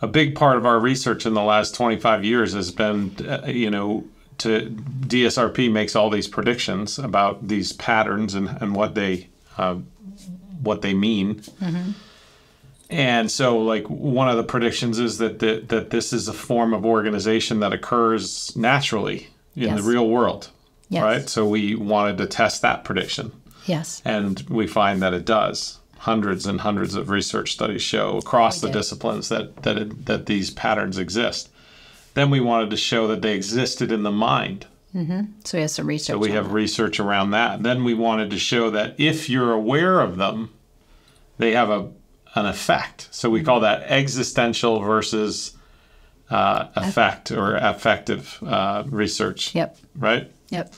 a big part of our research in the last 25 years has been, uh, you know, to DSRP makes all these predictions about these patterns and, and what they uh, what they mean. And so, like one of the predictions is that the, that this is a form of organization that occurs naturally in Yes. the real world, Yes. right? So we wanted to test that prediction, Yes. and we find that it does. Hundreds and hundreds of research studies show across the disciplines that that it, that these patterns exist. Then we wanted to show that they existed in the mind. So we have some research. So we have that. research around that. Then we wanted to show that if you're aware of them, they have a an effect. So we call that existential versus uh, effect or affective uh, research, Yep. right? Yep.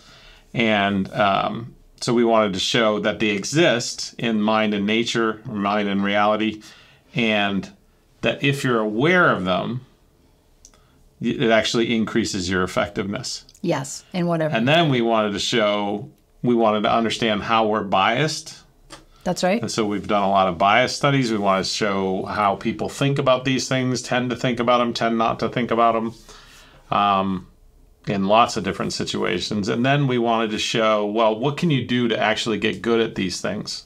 And um, so we wanted to show that they exist in mind and nature, mind and reality, and that if you're aware of them, it actually increases your effectiveness. Yes. And whatever. And then we wanted to show, we wanted to understand how we're biased. That's right. And so we've done a lot of bias studies. We want to show how people think about these things, tend to think about them, tend not to think about them um, in lots of different situations. And then we wanted to show, well, what can you do to actually get good at these things?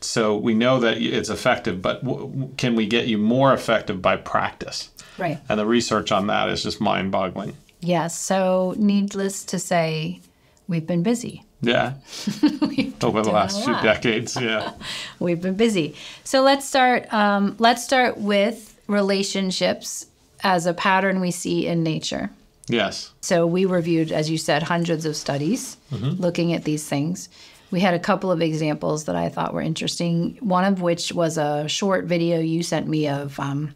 So we know that it's effective, but w- can we get you more effective by practice? Right. And the research on that is just mind boggling. Yes. So needless to say, we've been busy. Yeah. Over the last few decades. Yeah. We've been busy. So let's start. Um, let's start with relationships as a pattern we see in nature. Yes. So we reviewed, as you said, hundreds of studies looking at these things. We had a couple of examples that I thought were interesting. One of which was a short video you sent me of um,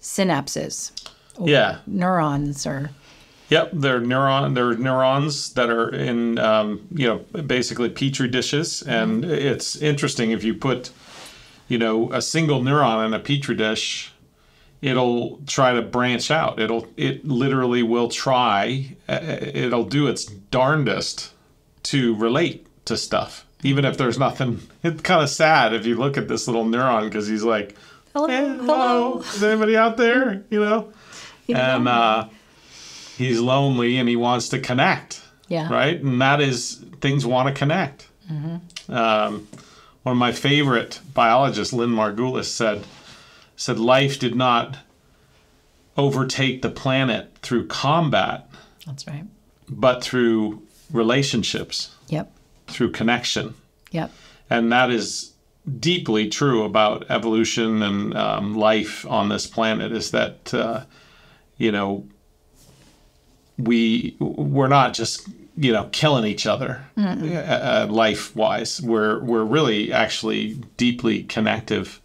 synapses, Yeah. neurons, or Yep. They're neuron. They're neurons that are in, um, you know, basically petri dishes, and it's interesting if you put, you know, a single neuron in a petri dish, it'll try to branch out. It'll it literally will try. uh, It'll do its darndest to relate to stuff, even if there's nothing. It's kind of sad if you look at this little neuron because he's like, hello, "Hey, hello, is anybody out there? You know, and uh, he's lonely and he wants to connect, yeah, right? And that is things want to connect. Um, one of my favorite biologists, Lynn Margulis, said said life did not overtake the planet through combat, that's right. but through relationships, Yep, through connection. yep, And that is deeply true about evolution and um, life on this planet is that, uh, you know, we, we're not just, you know, killing each other uh, life wise. We're, we're really actually deeply connective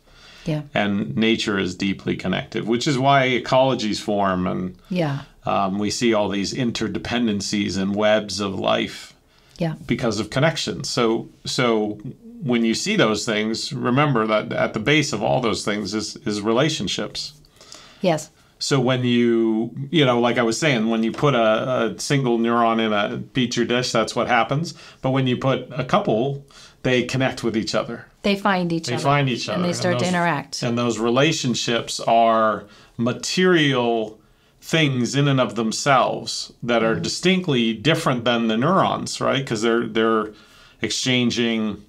yeah, and nature is deeply connected, which is why ecologies form and yeah, um, we see all these interdependencies and webs of life yeah, because of connections. So so when you see those things, remember that at the base of all those things is is relationships. yes, So when you you know, like I was saying, when you put a, a single neuron in a petri dish, that's what happens. But when you put a couple, they connect with each other. they find each They other. They find each other, and they start to those- interact. And those relationships are material things in and of themselves that are mm-hmm. distinctly different than the neurons, right? Because they're they're exchanging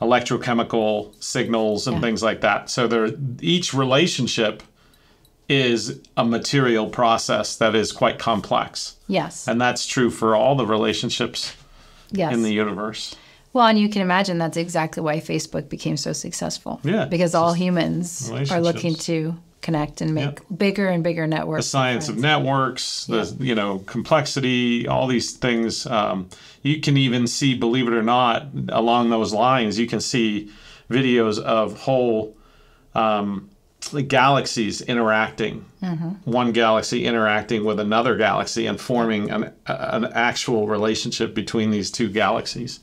electrochemical signals and Yeah. things like that. So they're each relationship is a material process that is quite complex. yes, And that's true for all the relationships yes. in the universe. Well, and you can imagine that's exactly why Facebook became so successful. Yeah, Because all humans are looking to connect and make bigger and bigger networks. the science of networks, the you know complexity, all these things. Um, you can even see, believe it or not, along those lines, you can see videos of whole um, galaxies interacting. Mm-hmm. One galaxy interacting with another galaxy and forming an, an actual relationship between these two galaxies.